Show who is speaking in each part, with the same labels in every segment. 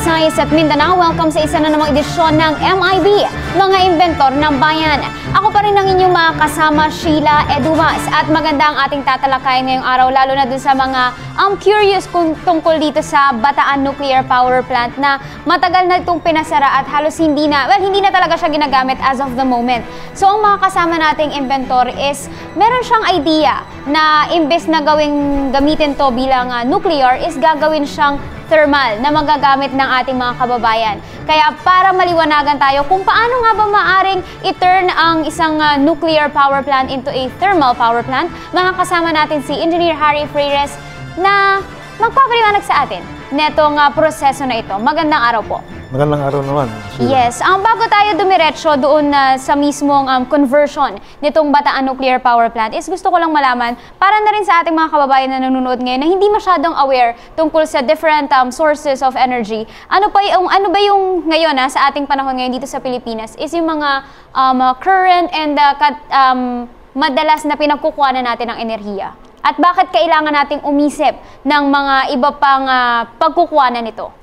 Speaker 1: Visayas at Mindanao. Welcome sa isa na namang edisyon ng MIB, mga inventor ng bayan. Ako pa rin ang inyong mga kasama, Sheila Edumas. At maganda ang ating tatalakayan ngayong araw, lalo na dun sa mga um, curious kung tungkol dito sa Bataan Nuclear Power Plant na matagal na itong pinasara at halos hindi na, well, hindi na talaga siya ginagamit as of the moment. So, ang mga kasama nating inventor is, meron siyang idea na imbes na gawing gamitin to bilang uh, nuclear, is gagawin siyang thermal na magagamit ng ating mga kababayan. Kaya para maliwanagan tayo kung paano nga ba maaring i-turn ang isang uh, nuclear power plant into a thermal power plant, mga kasama natin si Engineer Harry Freires na magpapaliwanag sa atin netong uh, proseso na ito. Magandang araw po.
Speaker 2: Magandang araw naman. Sheila.
Speaker 1: Yes, ang bago tayo dumiretso doon na sa mismong um, conversion nitong Bataan Nuclear Power Plant is gusto ko lang malaman para na rin sa ating mga kababayan na nanonood ngayon na hindi masyadong aware tungkol sa different um, sources of energy. Ano pa yung ano ba yung ngayon ha, sa ating panahon ngayon dito sa Pilipinas is yung mga um, uh, current and uh, kat, um, madalas na pinagkukuha na natin ng enerhiya. At bakit kailangan nating umisip ng mga iba pang uh, pagkukuhanan nito?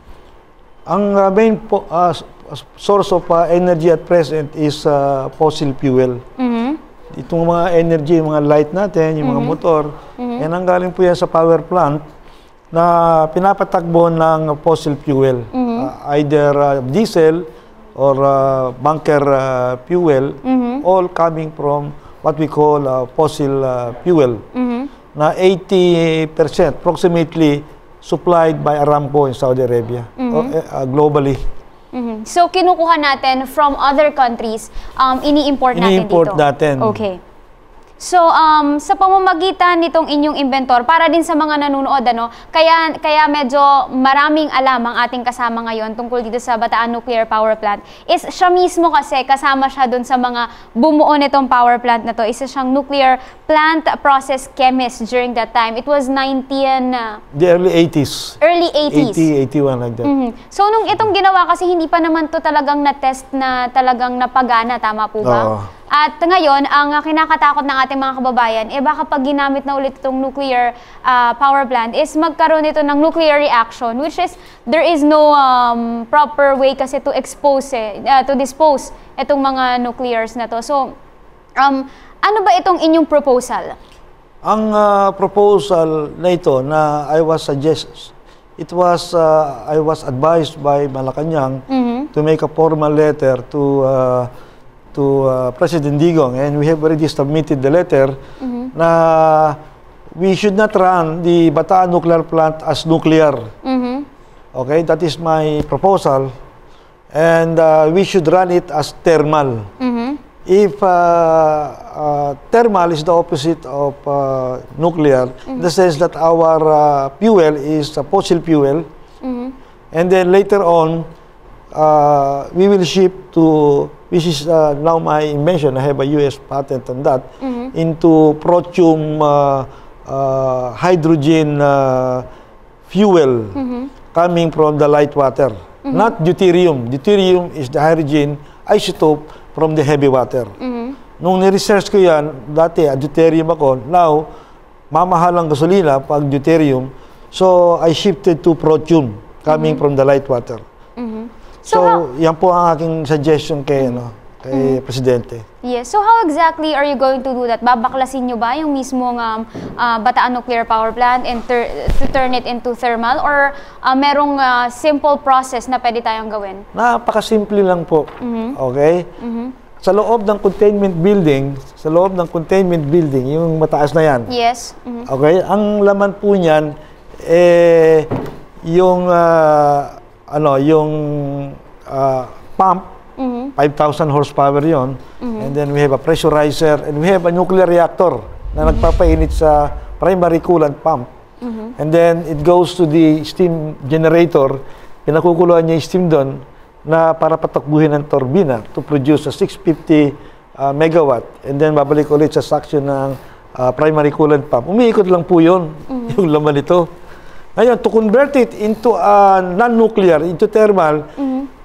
Speaker 2: Ang uh, main po, uh, source of uh, energy at present is uh, fossil fuel.
Speaker 1: Mhm.
Speaker 2: Itong mga energy, yung mga light natin, yung mga motor, yan ang galing po yan sa power plant na pinapatakbo ng fossil fuel. Uh, either uh, diesel or uh, bunker uh, fuel, all coming from what we call uh, fossil uh, fuel.
Speaker 1: Mhm.
Speaker 2: Na 80% approximately supplied by Aramco in Saudi Arabia, o, eh, uh, globally.
Speaker 1: Mhm. So, kinukuha natin from other countries, um, ini-import natin
Speaker 2: Ini-import
Speaker 1: dito?
Speaker 2: natin.
Speaker 1: Okay. So, um, sa pamamagitan nitong inyong inventor, para din sa mga nanonood, ano, kaya, kaya medyo maraming alam ang ating kasama ngayon tungkol dito sa Bataan Nuclear Power Plant, is siya mismo kasi kasama siya dun sa mga bumuo nitong power plant na to. Isa siyang nuclear plant process chemist during that time. It was 19, uh,
Speaker 2: The early 80s.
Speaker 1: early 80s.
Speaker 2: 80, 81 like that.
Speaker 1: Mhm. So, nung itong ginawa kasi hindi pa naman to talagang na-test na talagang napagana, tama po ba?
Speaker 2: Oo.
Speaker 1: At ngayon, ang kinakatakot ng ating mga kababayan, eh baka pag ginamit na ulit itong nuclear uh, power plant, is magkaroon ito ng nuclear reaction, which is, there is no um, proper way kasi to expose, eh, uh, to dispose itong mga nuclears na to. So, um, ano ba itong inyong proposal?
Speaker 2: Ang uh, proposal na ito na I was suggest it was uh, I was advised by Malacanang
Speaker 1: Mhm.
Speaker 2: to make a formal letter to uh, to uh, President Digong and we have already submitted the letter na we should not run the Bataan nuclear plant as nuclear.
Speaker 1: Mhm.
Speaker 2: Okay, that is my proposal. And uh, we should run it as thermal.
Speaker 1: Mhm.
Speaker 2: If uh, uh, thermal is the opposite of uh, nuclear, in the sense that our uh, fuel is a fossil fuel,
Speaker 1: Mhm.
Speaker 2: and then later on, uh, we will ship to, which is uh, now my invention, I have a US patent on that, into protium uh, uh, hydrogen uh, fuel coming from the light water. Not deuterium. Deuterium is the hydrogen isotope from the heavy water.
Speaker 1: Mhm.
Speaker 2: Nung ni-research ko yan, dati ah, deuterium ako, now, mamahal ang gasolina pag deuterium. So, I shifted to protium coming from the light water. So,
Speaker 1: So,
Speaker 2: yan po ang aking suggestion kay, ano, kay Presidente.
Speaker 1: Yes. So how exactly are you going to do that? Babaklasin nyo ba yung mismong um, ah, Bataan Nuclear Power Plant and to turn it into thermal? Or ah, merong ah, simple process na pwede tayong gawin?
Speaker 2: Napakasimple lang po. Okay?
Speaker 1: Mhm.
Speaker 2: Sa loob ng containment building, sa loob ng containment building, yung mataas na yan,
Speaker 1: Yes. Mhm.
Speaker 2: Okay, ang laman po niyan eh yung ah, ano, yung ah, pump
Speaker 1: Mhm.
Speaker 2: 5,000 horsepower 'yon. And then we have a pressurizer and we have a nuclear reactor na nagpapainit sa primary coolant pump. And then it goes to the steam generator. Pinakukuluan niya yung steam doon na para patakbuhin ng turbina to produce a 650 uh, megawatt. And then babalik ulit sa suction ng uh, primary coolant pump. Umiikot lang po yun, yung laman nito. Ngayon, to convert it into a non-nuclear, into thermal,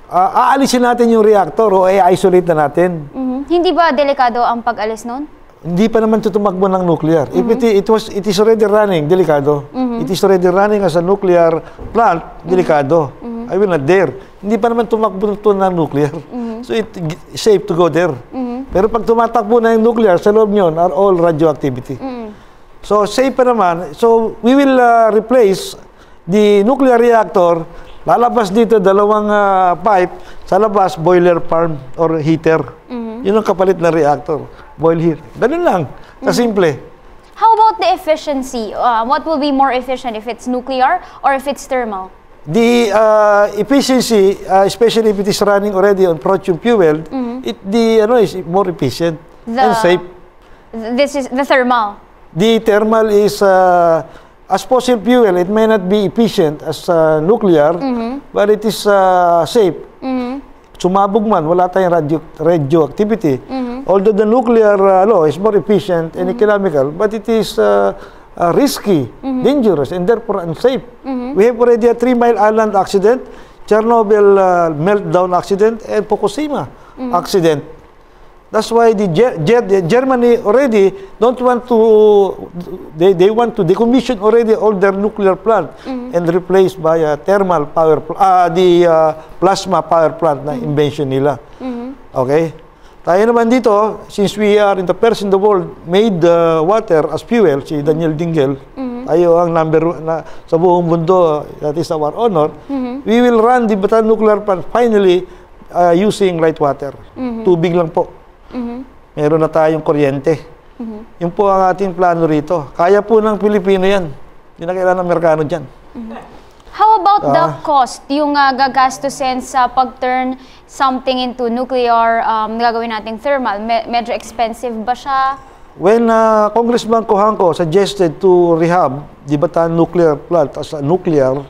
Speaker 2: uh, aalisin natin yung reactor o i-isolate na natin.
Speaker 1: Mhm. Hindi ba delikado ang pag-alis nun?
Speaker 2: Hindi pa naman tutumakbo ng nuclear. If it, it was it is already running, delikado. It is already running as a nuclear plant, delikado. I will not dare. Hindi pa naman tumakbo to ng nuclear. So it's safe to go there. Pero pag tumatakbo na yung nuclear, sa loob nyon are all radioactivity. So safe pa naman. So we will uh, replace the nuclear reactor. Lalabas dito dalawang uh, pipe. Sa labas, boiler farm or heater. Yun ang kapalit na reactor. Boil here. Ganun lang. Kasimple.
Speaker 1: How about the efficiency? Uh, what will be more efficient if it's nuclear or if it's thermal?
Speaker 2: The uh, efficiency, uh, especially if it is running already on proton fuel, it the ano is more efficient and
Speaker 1: The-
Speaker 2: safe.
Speaker 1: Th- This is the thermal.
Speaker 2: The thermal is uh, as fossil fuel. It may not be efficient as uh, nuclear, but it is uh, safe. Sumabog man, wala tayong radio, radioactivity. Although the nuclear uh, law is more efficient and economical, but it is uh, uh, risky, dangerous, and therefore unsafe. We have already a Three Mile Island accident, Chernobyl uh, meltdown accident, and Fukushima accident. That's why the, the Germany already don't want to they, they want to decommission already all their nuclear plant and replace by a thermal power ah, the uh, plasma power plant na invention nila. Okay? Tayo naman dito, since we are in the first in the world made uh, water as fuel, si Daniel Dingel, tayo ang number one na sa buong mundo, that is our honor, we will run the Bataan nuclear plant finally uh, using light water. Tubig lang po. Meron na tayong kuryente. Yun po ang ating plano rito. Kaya po ng Pilipino yan. Hindi na kailangan ng Amerikano dyan.
Speaker 1: How about the
Speaker 2: Ah.
Speaker 1: cost? Yung uh, gagastusin sa pag-turn something into nuclear, um, gagawin nating thermal. Me- medyo expensive ba siya?
Speaker 2: When uh, Congressman Cojanco suggested to rehab the Bataan nuclear plant as a nuclear,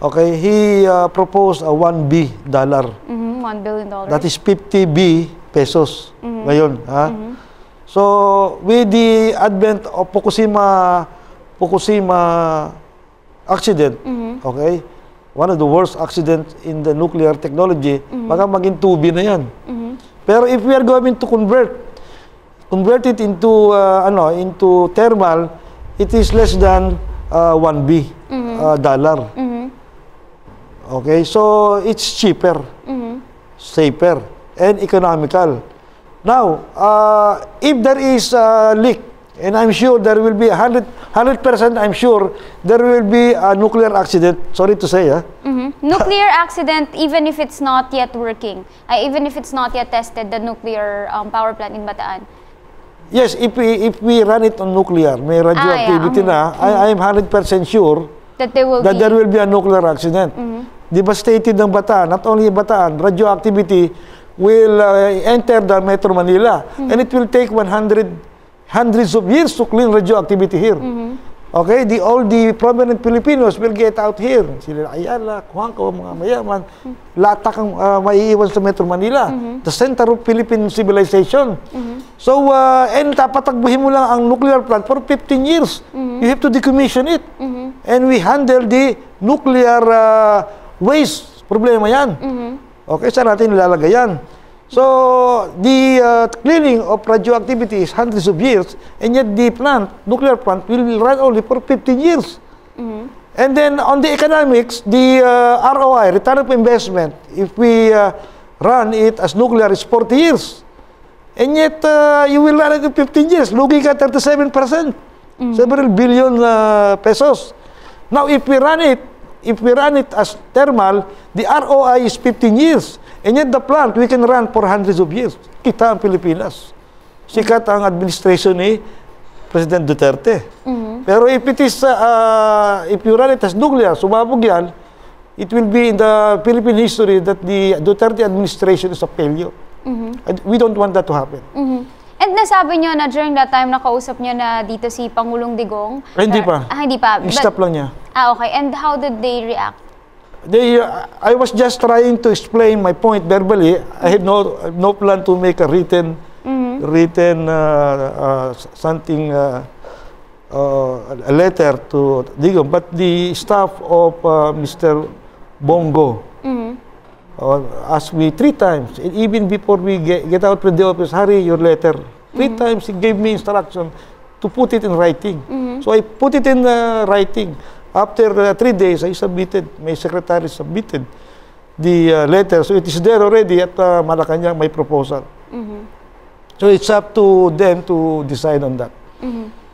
Speaker 2: okay, he uh, proposed a 1B dollar.
Speaker 1: Mhm, $1 billion. dollars.
Speaker 2: That is 50B pesos. Ngayon. Ha? So, with the advent of Fukushima, Fukushima accident, okay, one of the worst accidents in the nuclear technology, baka maging 2B na yan. Pero if we are going to convert, convert it into, uh, ano, into thermal, it is less than uh, 1B uh, dollar. Okay, so it's cheaper. Safer and economical. Now, uh, if there is a leak, and I'm sure there will be 100, 100% I'm sure there will be a nuclear accident. Sorry to say, ah.
Speaker 1: Mhm. Nuclear accident, even if it's not yet working, uh, even if it's not yet tested, the nuclear um, power plant in Bataan.
Speaker 2: Yes, if we, if we run it on nuclear, may radioactivity
Speaker 1: Ah, yeah.
Speaker 2: na, I, I'm 100% sure
Speaker 1: That there will
Speaker 2: that
Speaker 1: be.
Speaker 2: there will be a nuclear accident. Devastated ng Bataan, not only Bataan, radioactivity will uh, enter the Metro Manila and it will take 100 hundreds of years to clean radioactivity here. Okay, the all the prominent Filipinos will get out here. Sila Ayala, Kuangko, mga mayaman, latak ang uh, maiiwan sa Metro Manila. The center of Philippine civilization. So, uh, and tapatagbuhin mo lang ang nuclear plant for 15 years. You have to decommission it. And we handle the nuclear uh, waste. Problema yan. Okay, saan natin nilalagay yan? So, the uh, cleaning of radioactivity is hundreds of years, and yet the plant, nuclear plant, will run only for 15 years. And then on the economics, the uh, ROI, return of investment, if we uh, run it as nuclear, is 40 years. And yet, uh, you will run it in 15 years. looking at 37%. Several billion uh, pesos. Now, if we run it, if we run it as thermal, the ROI is 15 years. And yet the plant, we can run for hundreds of years. Kita ang Pilipinas. Sikat ang administration ni President Duterte. Pero if it is, uh, uh, if you run it as nuclear, sumabog yan, it will be in the Philippine history that the Duterte administration is a failure. And we don't want that to happen.
Speaker 1: Mhm. And nasabi nyo na during that time nakausap nyo na dito si Pangulong Digong?
Speaker 2: Ay, hindi pa.
Speaker 1: Ah, hindi pa. But-
Speaker 2: I-stop lang niya.
Speaker 1: Ah, okay. And how did they react?
Speaker 2: They, uh, I was just trying to explain my point verbally. I had no no plan to make a written written uh, uh, something uh, uh, a letter to Digong, but the staff of uh, Mr. Bongo uh, asked me three times, and even before we get, get out from the office, hurry your letter. Three times he gave me instruction to put it in writing. So I put it in uh, writing. After uh, three days, I submitted, my secretary submitted the uh, letter. So it is there already at uh, Malacanang, my proposal. So it's up to them to decide on that.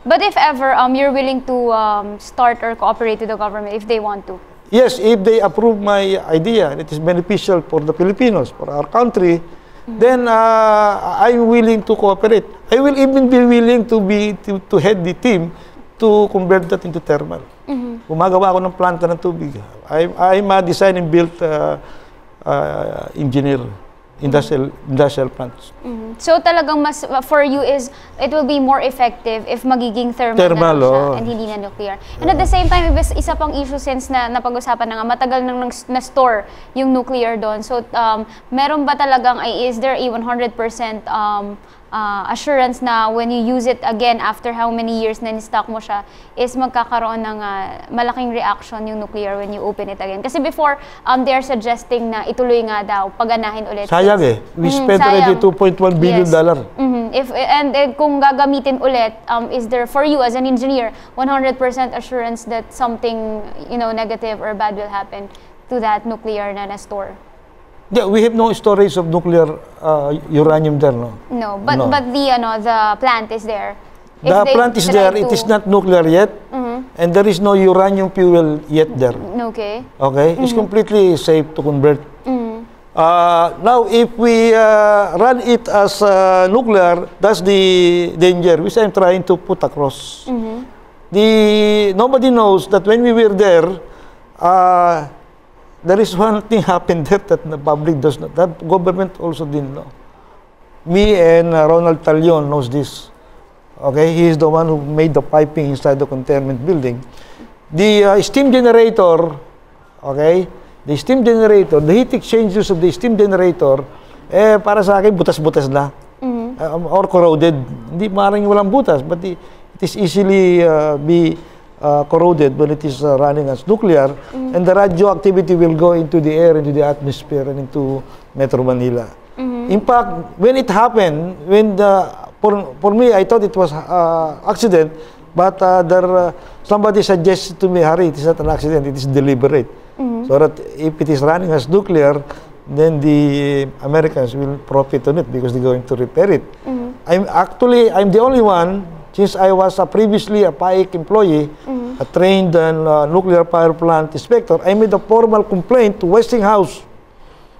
Speaker 1: But if ever um, you're willing to um, start or cooperate with the government if they want to.
Speaker 2: Yes, if they approve my idea, and it is beneficial for the Filipinos, for our country, then uh, I'm willing to cooperate. I will even be willing to be to, to head the team to convert that into thermal. Gumagawa ako ng planta ng tubig. I'm, I'm a design and build uh, uh, engineer, industrial, industrial plants.
Speaker 1: Mhm. So talagang mas for you is it will be more effective if magiging thermal,
Speaker 2: Thermal,
Speaker 1: na siya and hindi na nuclear. And at the same time, isa pang issue since na napag-usapan na nga matagal nang nang- na-store yung nuclear doon. So um, meron ba talagang ay is there a 100% um, uh, assurance na when you use it again after how many years na ni-stock mo siya is magkakaroon ng uh, malaking reaction yung nuclear when you open it again. Kasi before um, they are suggesting na ituloy nga daw paganahin ulit.
Speaker 2: Sayang eh. We
Speaker 1: Mhm,
Speaker 2: spent already
Speaker 1: sayang.
Speaker 2: 2.1 billion
Speaker 1: Yes.
Speaker 2: dollar.
Speaker 1: Mhm. If and, and kung gagamitin ulit, um, is there for you as an engineer 100% assurance that something you know negative or bad will happen to that nuclear na na store?
Speaker 2: Yeah, we have no storage of nuclear uh, uranium there, no?
Speaker 1: No, but
Speaker 2: No.
Speaker 1: but the ano the plant is there. If
Speaker 2: The plant is there. It
Speaker 1: to-
Speaker 2: is not nuclear yet,
Speaker 1: Mhm.
Speaker 2: and there is no uranium fuel yet there.
Speaker 1: Okay.
Speaker 2: Okay, it's completely safe to convert.
Speaker 1: Mhm.
Speaker 2: Uh, now, if we uh, run it as uh, nuclear, that's the danger which I'm trying to put across.
Speaker 1: Mhm.
Speaker 2: The nobody knows that when we were there, uh, there is one thing happened there that the public does not. That government also didn't know. Me and uh, Ronald Talion knows this. Okay, he is the one who made the piping inside the containment building. The uh, steam generator, okay, the steam generator, the heat exchangers of the steam generator, eh, para sa akin, butas-butas na.
Speaker 1: Mhm.
Speaker 2: Um, or corroded. Hindi maaaring walang butas, but the, it is easily uh, be uh, corroded when it is uh, running as nuclear, and the radioactivity will go into the air, into the atmosphere, and into Metro Manila. In fact, when it happened, when the, for, for me, I thought it was uh, accident, but uh, there, uh, somebody suggested to me, Harry, it is not an accident, it is deliberate. So that if it is running as nuclear, then the Americans will profit on it because they're going to repair it. I'm actually, I'm the only one, since I was uh, previously a PAIC employee, a trained and, uh, nuclear power plant inspector, I made a formal complaint to Westinghouse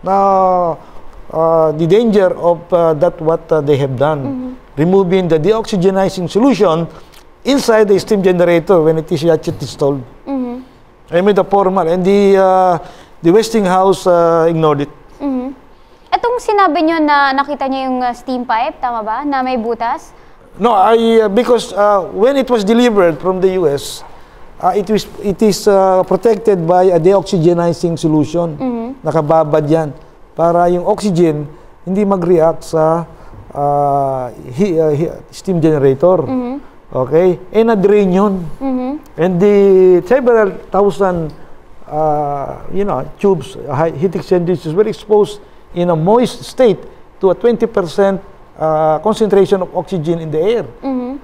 Speaker 2: na uh, the danger of uh, that what uh, they have done, removing the deoxygenizing solution inside the steam generator when it is yet installed.
Speaker 1: Mhm.
Speaker 2: I made a formal, and the uh, the Westinghouse uh, ignored it.
Speaker 1: Mhm. Etong sinabi nyo na nakita nyo yung uh, steam pipe, tama ba? Na may butas?
Speaker 2: No, I uh, because uh, when it was delivered from the US, uh, it is it is uh, protected by a deoxygenizing solution. Nakababad 'yan para yung oxygen hindi mag-react sa uh, hi- uh, hi- steam generator. Okay? Eh na-drain yun.
Speaker 1: Mhm.
Speaker 2: And the several thousand uh, you know, tubes, heat exchangers were exposed in a moist state to a 20% uh, concentration of oxygen in the air.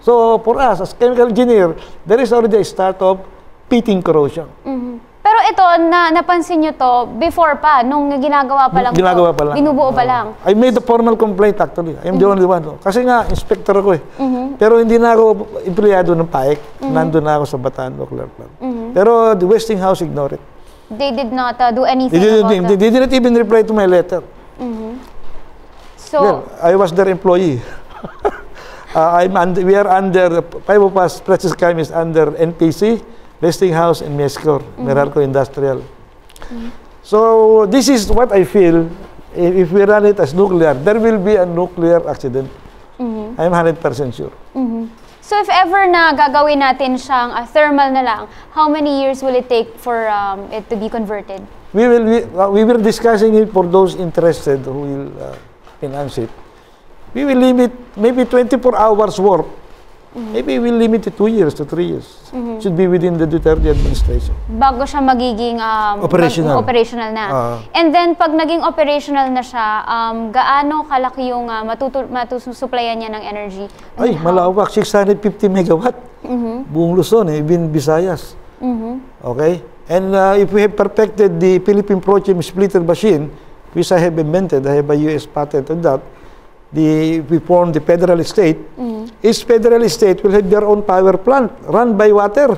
Speaker 2: So for us, as chemical engineer, there is already a start of pitting corrosion.
Speaker 1: Mhm. Pero ito, na, napansin nyo to before pa, nung ginagawa pa lang
Speaker 2: Ginagawa
Speaker 1: to,
Speaker 2: pa lang.
Speaker 1: Binubuo pa
Speaker 2: Oo.
Speaker 1: lang.
Speaker 2: I made a formal complaint actually. I'm the only one. Kasi nga, inspector ako eh. Pero hindi na ako empleyado ng PAEC. Nandun na ako sa Bataan Nuclear Plant. Pero the Westinghouse ignored it.
Speaker 1: They did not uh, do anything
Speaker 2: They didn't,
Speaker 1: about
Speaker 2: they, they didn't even reply to my letter.
Speaker 1: So,
Speaker 2: well, I was their employee. uh, I'm under, we are under, five of us, Precious Crime is under NPC, Westinghouse, and Mescor, Meralco Industrial. So this is what I feel. If, if we run it as nuclear, there will be a nuclear accident. I'm 100% sure.
Speaker 1: so if ever na gagawin natin siyang uh, thermal na lang, how many years will it take for um, it to be converted?
Speaker 2: We will we, uh, we were discussing it for those interested who will uh, finance it. We will limit maybe 24 hours work. Maybe we'll limit it two years to three years. Should be within the Duterte administration.
Speaker 1: Bago siya magiging um,
Speaker 2: Operational.
Speaker 1: mag- operational na.
Speaker 2: Ah.
Speaker 1: And then pag naging operational na siya, um, gaano kalaki yung uh, matusuplayan niya ng energy?
Speaker 2: Ay,
Speaker 1: And how-
Speaker 2: malawak, 650 megawatt. Buong Luzon, eh, even Visayas. Okay? And uh, if we have perfected the Philippine Protium splitter machine, which I have invented, I have a US patent on that, the, we the federal state, each federal state will have their own power plant run by water.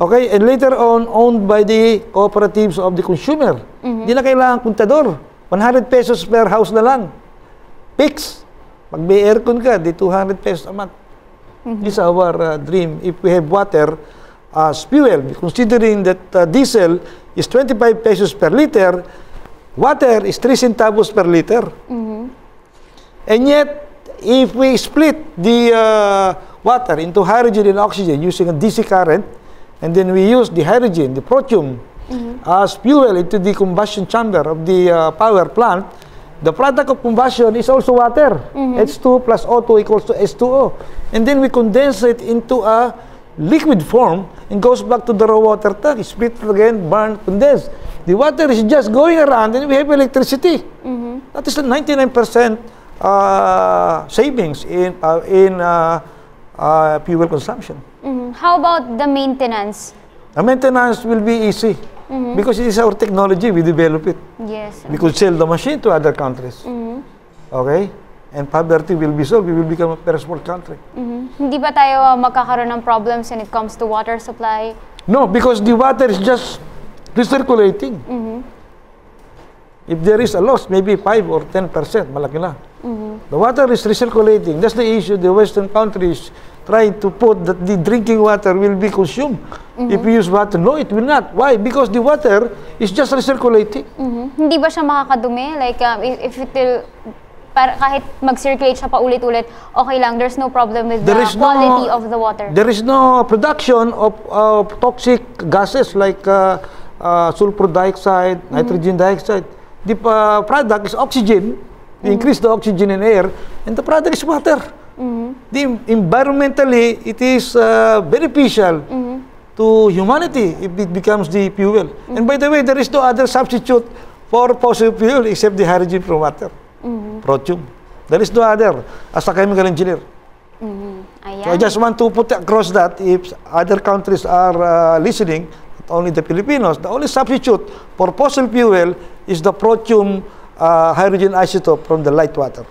Speaker 2: Okay? And later on, owned by the cooperatives of the consumer. Hindi na kailangan kontador. 100 pesos per house na lang. Fix. Pag may aircon ka, di 200 pesos a month. This is our uh, dream. If we have water as fuel, considering that uh, diesel is 25 pesos per liter, water is 3 centavos per liter. And yet, if we split the uh, water into hydrogen and oxygen using a DC current, and then we use the hydrogen, the protium, as fuel into the combustion chamber of the uh, power plant, the product of combustion is also water. H2 plus O2 equals to H2O. And then we condense it into a liquid form and goes back to the raw water tank, split it again, burn, condense. The water is just going around and we have electricity. That is a 99% uh, savings in, uh, in uh, uh, fuel consumption.
Speaker 1: Mhm. How about the maintenance?
Speaker 2: The maintenance will be easy because it is our technology, we develop it.
Speaker 1: Yes.
Speaker 2: We could sell the machine to other countries. Okay? And poverty will be solved. We will become a first world country.
Speaker 1: Mhm. Hindi ba tayo uh, magkakaroon ng problems when it comes to water supply?
Speaker 2: No, because the water is just recirculating. If there is a loss, maybe 5 or 10 percent, malaki na. The water is recirculating. That's the issue the Western countries trying to put that the drinking water will be consumed. If we use water, no, it will not. Why? Because the water is just recirculating.
Speaker 1: Mhm. Hindi ba siya makakadumi? Like, um, if, if it will, para, kahit mag-circulate siya paulit-ulit, okay lang. There's no problem with
Speaker 2: There
Speaker 1: the
Speaker 2: is no-
Speaker 1: quality of the water.
Speaker 2: There is no production of, of toxic gases like uh, uh, sulfur dioxide, nitrogen dioxide. The uh, product is oxygen. We increase the oxygen in air, and the product is water. The en- environmentally, it is uh, beneficial to humanity if it becomes the fuel. And by the way, there is no other substitute for fossil fuel except the hydrogen from water, protium. There is no other as a chemical engineer.
Speaker 1: Ayan.
Speaker 2: So I just want to put across that if other countries are uh, listening, not only the Filipinos, the only substitute for fossil fuel is the protium uh, hydrogen isotope from the light water.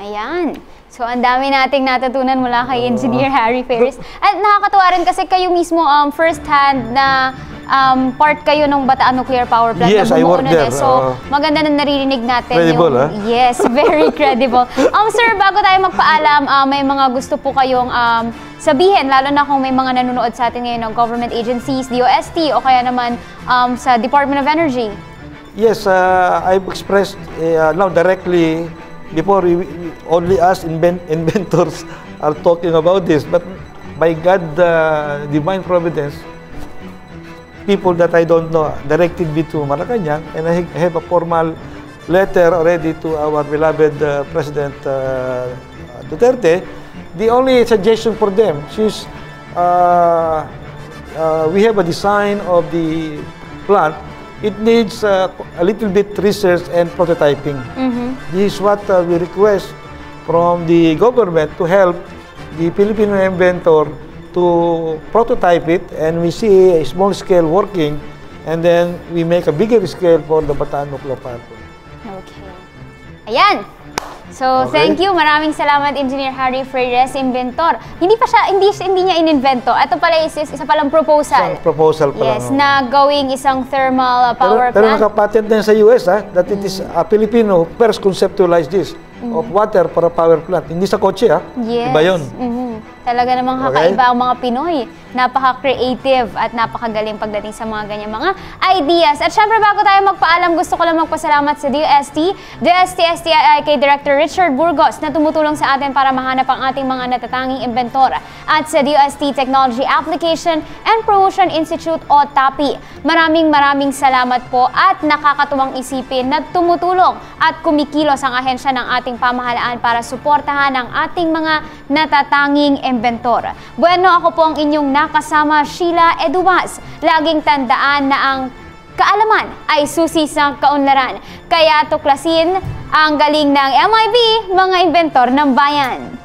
Speaker 1: Ayan. So, ang dami nating natutunan mula kay Engineer Harry Ferris. At nakakatuwa rin kasi kayo mismo um, first-hand na um, part kayo ng Bataan Nuclear Power Plant
Speaker 2: Yes,
Speaker 1: na bumuo nun eh. So,
Speaker 2: Uh,
Speaker 1: maganda na naririnig natin
Speaker 2: Credible,
Speaker 1: yung...
Speaker 2: ah?
Speaker 1: Yes, very credible. Um, sir, bago tayo magpaalam, ah, may mga gusto po kayong um, sabihin, lalo na kung may mga nanonood sa atin ngayon ng government agencies, DOST, o kaya naman um, sa Department of Energy.
Speaker 2: Yes, uh, I've expressed uh, now directly before we- only us invent, inventors are talking about this, but by God, uh, divine providence, people that I don't know directed me to Malacanang, and I have a formal letter already to our beloved uh, President uh, Duterte. The only suggestion for them, since uh, uh, we have a design of the plant, it needs uh, a little bit research and prototyping. This is what uh, we request from the government to help the Filipino inventor to prototype it and we see a small scale working and then we make a bigger scale for the Bataan Nuclear Power Plant.
Speaker 1: Okay. Ayan. So,
Speaker 2: Okay.
Speaker 1: thank you. Maraming salamat, Engineer Harry Freires, inventor. Hindi pa siya, hindi, hindi niya in-invento. Ito pala is, is isa palang proposal.
Speaker 2: Isang proposal pa
Speaker 1: Yes,
Speaker 2: lang.
Speaker 1: na gawing isang thermal uh,
Speaker 2: Pero,
Speaker 1: power
Speaker 2: pero
Speaker 1: plant.
Speaker 2: nakapatent na sa US ha, that it is a Filipino who first conceptualized this of water for a power plant. Hindi sa kotse ha.
Speaker 1: Yes.
Speaker 2: Iba yun.
Speaker 1: Mhm. Talaga namang
Speaker 2: Okay.
Speaker 1: kakaiba ang mga Pinoy. Napaka-creative at napakagaling pagdating sa mga ganyan mga ideas. At syempre bago tayo magpaalam, gusto ko lang magpasalamat sa DOST STII kay Director Richard Burgos na tumutulong sa atin para mahanap ang ating mga natatanging inventor. At sa DOST Technology Application and Promotion Institute o TAPI. Maraming maraming salamat po at nakakatuwang isipin na tumutulong at kumikilos ang ahensya ng ating pamahalaan para suportahan ang ating mga natatanging inventor. Bueno, ako po ang inyong nakasama, Sheila Edubas. Laging tandaan na ang kaalaman ay susi sa kaunlaran. Kaya tuklasin ang galing ng MIB, mga inventor ng bayan.